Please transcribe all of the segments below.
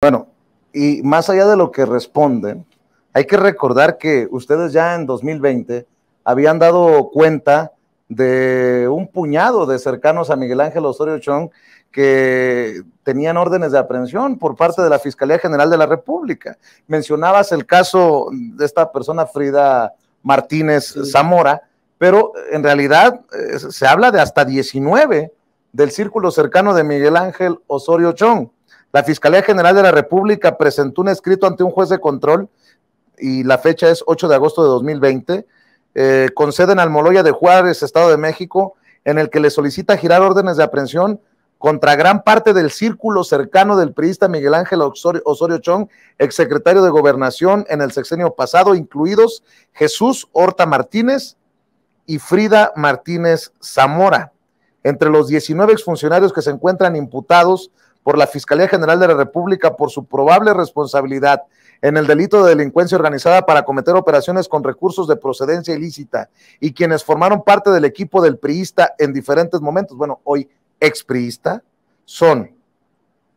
Bueno, y más allá de lo que responden, hay que recordar que ustedes ya en 2020 habían dado cuenta de un puñado de cercanos a Miguel Ángel Osorio Chong que tenían órdenes de aprehensión por parte de la Fiscalía General de la República. Mencionabas el caso de esta persona, Frida Martínez Zamora, pero en realidad eh, se habla de hasta 19 del círculo cercano de Miguel Ángel Osorio Chong. La Fiscalía General de la República presentó un escrito ante un juez de control y la fecha es 8 de agosto de 2020, eh, con sede en Almoloya de Juárez, Estado de México, en el que le solicita girar órdenes de aprehensión contra gran parte del círculo cercano del priista Miguel Ángel Osorio, Osorio Chong, exsecretario de Gobernación en el sexenio pasado, incluidos Jesús Horta Martínez y Frida Martínez Zamora. Entre los 19 exfuncionarios que se encuentran imputados por la Fiscalía General de la República por su probable responsabilidad en el delito de delincuencia organizada para cometer operaciones con recursos de procedencia ilícita y quienes formaron parte del equipo del priista en diferentes momentos, bueno, hoy expriista, son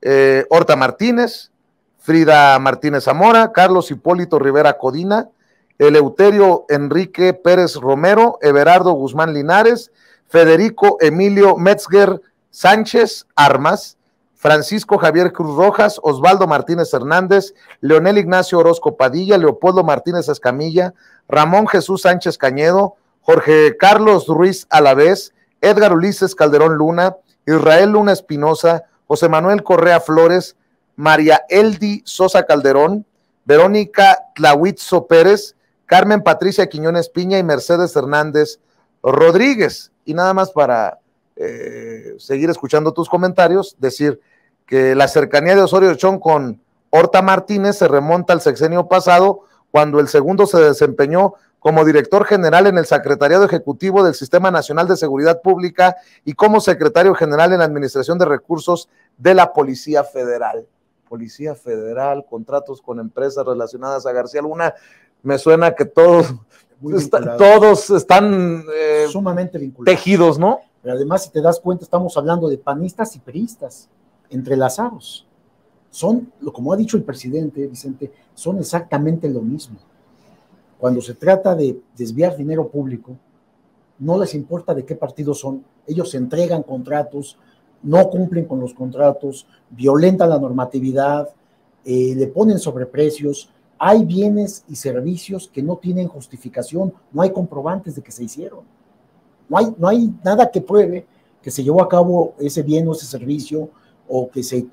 eh, Horta Martínez, Frida Martínez Zamora, Carlos Hipólito Rivera Codina, Eleuterio Enrique Pérez Romero, Everardo Guzmán Linares, Federico Emilio Metzger Sánchez Armas, Francisco Javier Cruz Rojas, Osvaldo Martínez Hernández, Leonel Ignacio Orozco Padilla, Leopoldo Martínez Escamilla, Ramón Jesús Sánchez Cañedo, Jorge Carlos Ruiz Alavés, Edgar Ulises Calderón Luna, Israel Luna Espinosa, José Manuel Correa Flores, María Eldi Sosa Calderón, Verónica Tlahuitzo Pérez, Carmen Patricia Quiñones Piña y Mercedes Hernández Rodríguez. Y nada más para eh, seguir escuchando tus comentarios, decir que la cercanía de Osorio Chón con Horta Martínez se remonta al sexenio pasado, cuando el segundo se desempeñó como director general en el Secretariado Ejecutivo del Sistema Nacional de Seguridad Pública y como secretario general en la Administración de Recursos de la Policía Federal. Policía Federal, contratos con empresas relacionadas a García Luna. Me suena que todos, todos están eh, sumamente vinculados. tejidos, ¿no? Pero además, si te das cuenta, estamos hablando de panistas y peristas entrelazados. Son, como ha dicho el presidente Vicente, son exactamente lo mismo. Cuando se trata de desviar dinero público, no les importa de qué partido son. Ellos entregan contratos, no cumplen con los contratos, violentan la normatividad, eh, le ponen sobreprecios. Hay bienes y servicios que no tienen justificación, no hay comprobantes de que se hicieron. No hay, no hay nada que pruebe que se llevó a cabo ese bien o ese servicio o que se,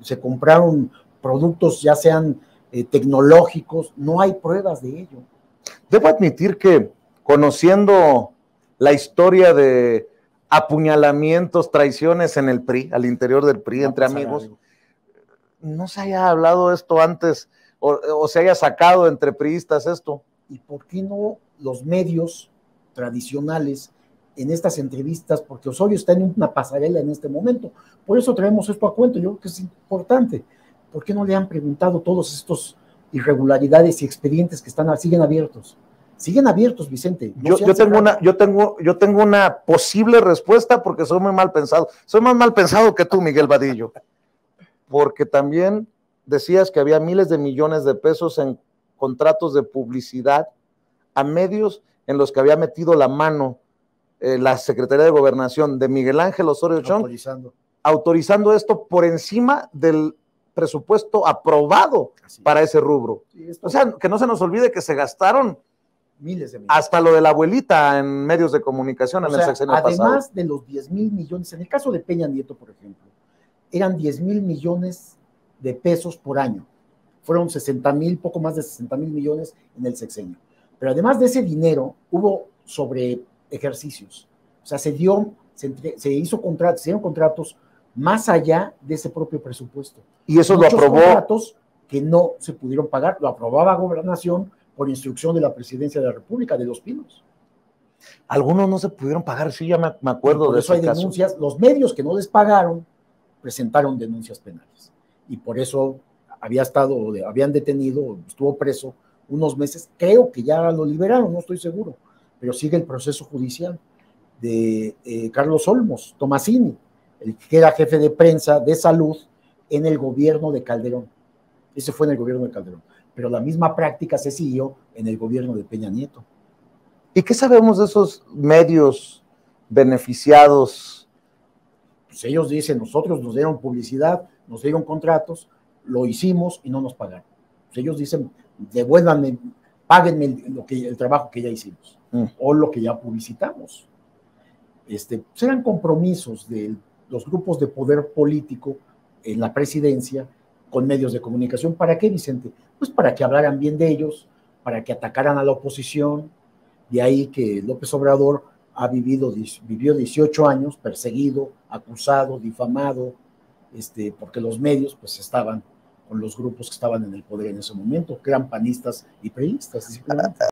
se compraron productos ya sean eh, tecnológicos, no hay pruebas de ello. Debo admitir que conociendo la historia de apuñalamientos, traiciones en el PRI, al interior del PRI, entre amigos, no se haya hablado esto antes o, o, se haya sacado entre priistas esto. ¿Y por qué no los medios tradicionales en estas entrevistas, porque Osorio está en una pasarela en este momento. Por eso traemos esto a cuento, yo creo que es importante. ¿Por qué no le han preguntado todos estos irregularidades y expedientes que están, siguen abiertos? Siguen abiertos, Vicente. yo, yo tengo una, yo, tengo, yo tengo una posible respuesta porque soy muy mal pensado. Soy más mal pensado que tú, Miguel Vadillo. Porque también decías que había miles de millones de pesos en contratos de publicidad a medios en los que había metido la mano eh, la Secretaría de Gobernación de Miguel Ángel Osorio Chong, autorizando. autorizando esto por encima del presupuesto aprobado para ese rubro. o sea, que no se nos olvide que se gastaron miles de millones. Hasta lo de la abuelita en medios de comunicación en el sexenio además de los 10 mil millones, en el caso de Peña Nieto, por ejemplo, eran 10 mil millones de pesos por año. Fueron 60 mil, poco más de 60 mil millones en el sexenio. Pero además de ese dinero, hubo sobre ejercicios. O sea, se dio, se, hizo contratos, se dieron contratos más allá de ese propio presupuesto. Y eso lo aprobó. contratos que no se pudieron pagar, lo aprobaba Gobernación por instrucción de la Presidencia de la República, de Los Pinos. Algunos no se pudieron pagar, sí, ya me, acuerdo de eso. hay denuncias, los medios que no les pagaron presentaron denuncias penales. Y por eso había estado, habían detenido, estuvo preso unos meses, creo que ya lo liberaron, no estoy seguro pero sigue el proceso judicial de eh, Carlos Olmos, Tomasini, el que era jefe de prensa de salud, en el gobierno de Calderón. Ese fue en el gobierno de Calderón. Pero la misma práctica se siguió en el gobierno de Peña Nieto. ¿Y qué sabemos de esos medios beneficiados? Pues ellos dicen, nosotros nos dieron publicidad, nos dieron contratos, lo hicimos y no nos pagaron. Pues ellos dicen, devuélvanme, páguenme lo que, el trabajo que ya hicimos mm. o lo que ya publicitamos. Este, serán pues compromisos de los grupos de poder político en la presidencia con medios de comunicación. ¿Para qué, Vicente? Pues para que hablaran bien de ellos, para que atacaran a la oposición. De ahí que López Obrador ha vivido, vivió 18 años perseguido, acusado, difamado, este, porque los medios pues estaban con los grupos que estaban en el poder en ese momento, que eran panistas y priistas.